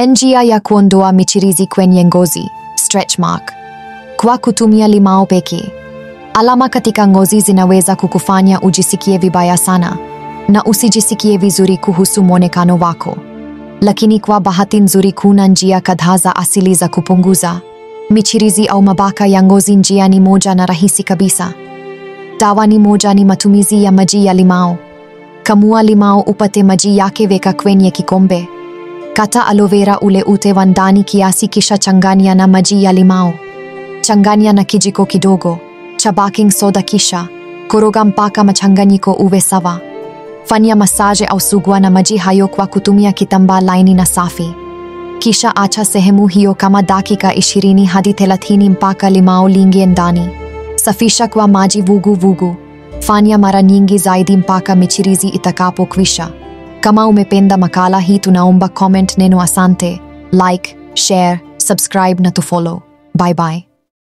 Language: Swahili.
Njia ya kuondoa michirizi kwenye ngozi, stretch mark, kwa kutumia limao pekee. Alama katika ngozi zinaweza kukufanya ujisikie vibaya sana na usijisikie vizuri kuhusu mwonekano wako, lakini kwa bahati nzuri kuna njia kadhaa za asili za kupunguza michirizi au mabaka ya ngozi. Njia ni moja na rahisi kabisa. Dawa ni moja, ni matumizi ya maji ya limao. Kamua limao upate maji yake, weka kwenye kikombe. Kata alovera ule ute wa ndani kiasi, kisha changanya na maji ya limao. Changanya na kijiko kidogo cha baking soda, kisha koroga mpaka machanganyiko uwe sawa. Fanya masaje au sugua na maji hayo kwa kutumia kitambaa laini na safi. Kisha acha sehemu hiyo kama dakika 20 hadi 30 mpaka limao lingie ndani. Safisha kwa maji vugu vugu. Fanya mara nyingi zaidi mpaka michirizi itakapokwisha. Kama umependa makala hii, tunaomba comment neno asante, like, share, subscribe na tufollow. Bye bye.